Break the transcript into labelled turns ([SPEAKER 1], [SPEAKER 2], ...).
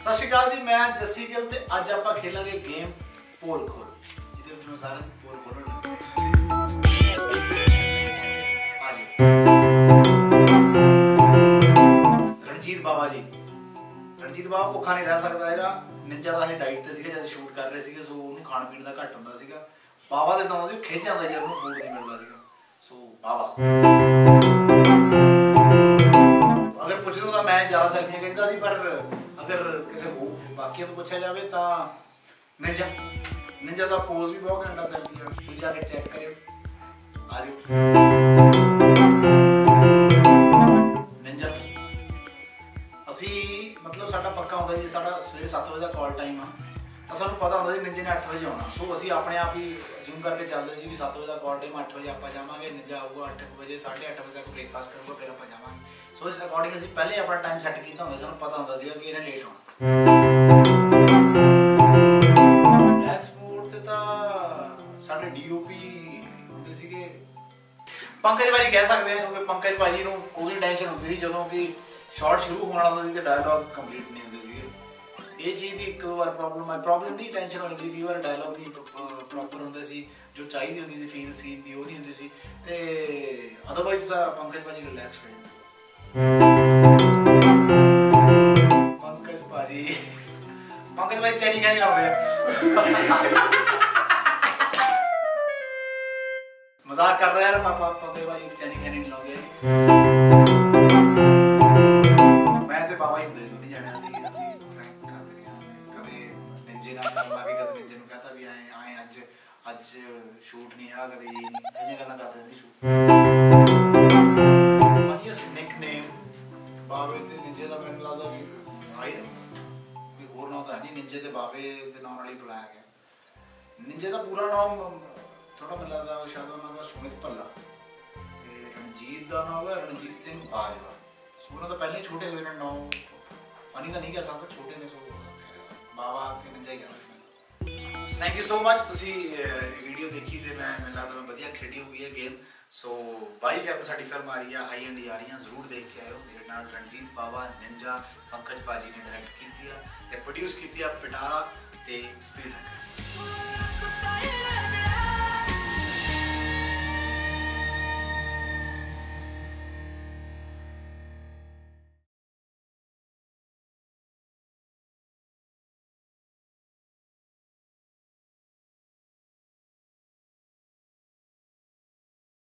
[SPEAKER 1] ਸਤਿ ਸ਼੍ਰੀ ਅਕਾਲ ਜੀ, ਮੈਂ ਜੱਸੀ ਗਿੱਲ ਤੇ ਅੱਜ ਆਪਾਂ ਖੇਲਾਂਗੇ ਗੇਮ ਪੋਲ ਖੋਲ ਜਿਹਦੇ ਵਿੱਚ ਮੈਂ ਸਾਰਿਆਂ ਦੀ ਪੋਲ ਖੋਲਣ ਰਣਜੀਤ ਬਾਬਾ ਜੀ। ਰਣਜੀਤ ਬਾਬਾ ਭੁੱਖਾ ਨਹੀਂ ਰਹਿ ਸਕਦਾ ਹੈਗਾ। ਨਿੰਜਾ ਦਾ ਇਹ ਡਾਈਟ ਤੇ ਸੀਗਾ, ਜਦ ਸ਼ੂਟ ਕਰ ਰਹੇ ਸੀਗੇ, ਸੋ ਉਹਨੂੰ ਖਾਣ ਪੀਣ ਦਾ ਘੱਟ ਹੁੰਦਾ ਸੀਗਾ। ਬਾਬਾ ਦੇ ਨਾਂ ਦੀ ਖਿੱਚ ਜਾਂਦਾ ਯਾਰ ਉਹਨੂੰ ਫੂਡ ਨਹੀਂ ਮਿਲਦਾ ਸੀਗਾ। ਸੋ ਬਾਬਾ ਅਗਰ ਪੁੱਛੋ ਤਾਂ ਮੈਂ ਜ਼ਿਆਦਾ ਸੈਲਫੀਆਂ ਖਿੱਚਦਾ ਸੀ, ਪਰ ਅਗਰ ਕਿਸੇ ਹੋ ਬਾਕੀਆਂ ਤੋਂ ਪੁੱਛਿਆ ਜਾਵੇ ਤਾਂ ਨਿੰਜਾ। ਨਿੰਜਾ ਦਾ ਪੋਜ਼ ਵੀ ਬਹੁਤ ਘੰਟਾ ਸੈਲਫੀ ਆ ਤੁਸੀਂ ਜਾ ਕੇ ਚੈੱਕ ਕਰਿਓ। ਆ ਜਾਓ। ਨਿੰਜਾ। ਅਸੀਂ ਮਤਲਬ ਸਾਡਾ ਪੱਕਾ ਹੁੰਦਾ ਜੀ, ਸਾਡਾ ਸਵੇਰੇ 7 ਵਜੇ ਦਾ ਕਾਲ ਟਾਈਮ ਆ। ਸਾਨੂੰ ਪਤਾ ਹੁੰਦਾ ਸੀ ਨਿੰਜੇ ਨੇ 8 ਵਜੇ ਆਉਣਾ। ਸੋ ਅਸੀਂ ਆਪਣੇ ਆਪ ਹੀ ਜ਼ੂਮ ਕਰਕੇ ਚੱਲਦੇ ਸੀ ਵੀ 7 ਵਜੇ ਦਾ ਕਾਲ ਟਾਈਮ 8 ਵਜੇ ਆਪਾਂ ਜਾਵਾਂਗੇ ਨਿੰਜਾ ਆਊਗਾ 8 ਵਜੇ 8:30 ਵਜੇ ਤੱਕ ਬ੍ਰੇਕਫਾਸਟ ਕਰੂਗਾ ਫਿਰ ਆਪਾਂ ਜਾਵਾਂਗੇ। ਸੋ ਇਸ ਅਕੋਰਡਿੰਗ ਅਸੀਂ ਪਹਿਲੇ ਆਪਣਾ ਟਾਈਮ ਸੈੱਟ ਕੀਤਾ ਹੁੰਦਾ ਸੀ, ਸਾਨੂੰ ਪਤਾ ਹੁੰਦਾ ਸੀਗਾ ਕਿ ਇਹਨੇ ਲੇਟ ਆਉਣਾ। ਐਕਸਪੋਰਟ ਤੇ ਤਾਂ ਸਾਡੇ ਡੀਓਪੀ ਹੁੰਦੇ ਸੀਗੇ। ਪੰਕਜ ਭਾਜੀ ਕਹਿ ਸਕਦੇ ਆ ਕਿਉਂਕਿ ਪੰਕਜ ਭਾਜੀ ਨੂੰ ਉਹਦੀ ਟੈਨਸ਼ਨ ਹੁੰਦੀ ਸੀ ਜਦੋਂ ਕਿ ਸ਼ਾਰਟ ਸ਼ੁਰੂ ਹੋਣ ਵਾਲਾ ਸੀ ਤੇ ਡਾਇਲੌਗ ਕੰਪਲੀਟ ਨਹੀਂ ਹੁੰਦੇ ਸੀਗੇ ਇਹ ਚੀਜ਼ ਦੀ ਇੱਕ ਦੋ ਵਾਰ ਪ੍ਰੋਬਲਮ ਆਈ ਪ੍ਰੋਬਲਮ ਨਹੀਂ ਟੈਨਸ਼ਨ ਹੋਈ ਸੀ ਕਈ ਵਾਰ ਡਾਇਲੌਗ ਨਹੀਂ ਪ੍ਰੋਪਰ ਹੁੰਦੇ ਸੀ, ਜੋ ਚਾਹੀਦੀ ਹੁੰਦੀ ਸੀ ਫੀਲ ਸੀਨ ਦੀ ਉਹ ਨਹੀਂ ਹੁੰਦੀ ਸੀ। ਤੇ ਅਦਰਵਾਈਜ਼ ਤਾਂ ਪੰਕਜ ਭਾਜੀ ਰਿਲੈਕਸ ਰਹਿੰਦੇ ਪੰਕਜ ਭਾਜੀ, ਪੰਕਜ ਭਾਈ ਚੈਨੀ ਕਹਿੰਦੇ ਲਾਉਂਦੇ। ਆ ਮਜ਼ਾਕ ਕਰਦਾ ਯਾਰ ਪਾਪਾ ਪੰਕਜ ਭਾਈ ਚੈਨੀ ਕਹਿੰਦੇ ਨਹੀਂ ਲਾਉਂਦੇ। ਮੈਂ ਕਦੇ ਨਿੰਜੇ ਕਹਤਾ ਵੀ ਆਏ ਆਏ ਅੱਜ ਅੱਜ ਸ਼ੂਟ ਨਹੀਂ ਹੈ ਕਦੇ ਇਹ ਨਹੀਂ। ਇਹ ਗੱਲਾਂ ਕਰਦੇ ਸੀ ਸ਼ੂਟ ਫਨੀਐਸਟ ਨਿਕਨੇਮ ਬਾਵੇ ਤੇ ਨਿੰਜੇ ਦਾ ਮੈਨੂੰ ਲੱਗਦਾ ਵੀ ਆਈ ਕੋਈ ਹੋਰ ਨਾਮ ਤਾਂ ਨਹੀਂ, ਨਿੰਜੇ ਤੇ ਬਾਵੇ ਦੇ ਨਾਮ ਨਾਲ ਹੀ ਬੁਲਾਇਆ ਗਿਆ। ਨਿੰਜੇ ਦਾ ਪੂਰਾ ਨਾਮ ਥੋੜਾ ਮੈਨੂੰ ਲੱਗਦਾ ਸ਼ਾਇਦ ਉਹਨਾਂ ਦਾ ਸੁਮਿਤ ਭੱਲਾ। ਤੇ ਰਣਜੀਤ ਦਾ ਨਾਮ ਹੈ ਰਣਜੀਤ ਸਿੰਘ ਬਾਜਵਾ। ਸੋ ਉਹਨਾਂ ਦਾ ਪਹਿਲੇ ਛੋਟੇ ਹੋਏ ਨੇ ਨਾਮ। ਫਨੀ ਤਾਂ ਨਹੀਂ ਕਹਿ ਸਕਦਾ, ਛੋਟੇ ਨੇ ਸੋ ਬਾਵਾ ਕੇ ਨਿੰਜਾ ਹੀ ਥੈਂਕ ਯੂ ਸੋ ਮੱਚ ਤੁਸੀਂ ਵੀਡੀਓ ਦੇਖੀ ਤੇ ਮੈਂ, ਮੈਨੂੰ ਲੱਗਦਾ ਮੈਂ ਵਧੀਆ ਖੇਡੀ ਹੋਈ ਹੈ ਗੇਮ ਸੋ ਬਾਈ ਫੈਬ ਸਾਡੀ ਫਿਲਮ ਆ ਰਹੀ ਆ ਹਾਈ ਐਂਡ ਆ ਰਹੀਆਂ ਜ਼ਰੂਰ ਦੇਖ ਕੇ ਆਇਓ। ਮੇਰੇ ਨਾਲ ਰਣਜੀਤ ਬਾਵਾ, ਨਿੰਜਾ, ਪੰਕਜ ਬਾਜੀ ਨੇ ਡਾਇਰੈਕਟ ਕੀਤੀ ਆ ਤੇ ਪ੍ਰੋਡਿਊਸ ਕੀਤੀ ਆ ਪਿਟਾਰਾ ਤੇ ਸਪੀਡ